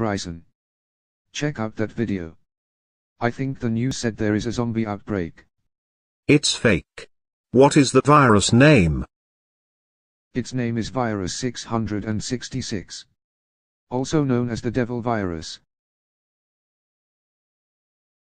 Bryson. Check out that video. I think the news said there is a zombie outbreak. It's fake. What is the virus name? Its name is Virus 666. Also known as the Devil virus.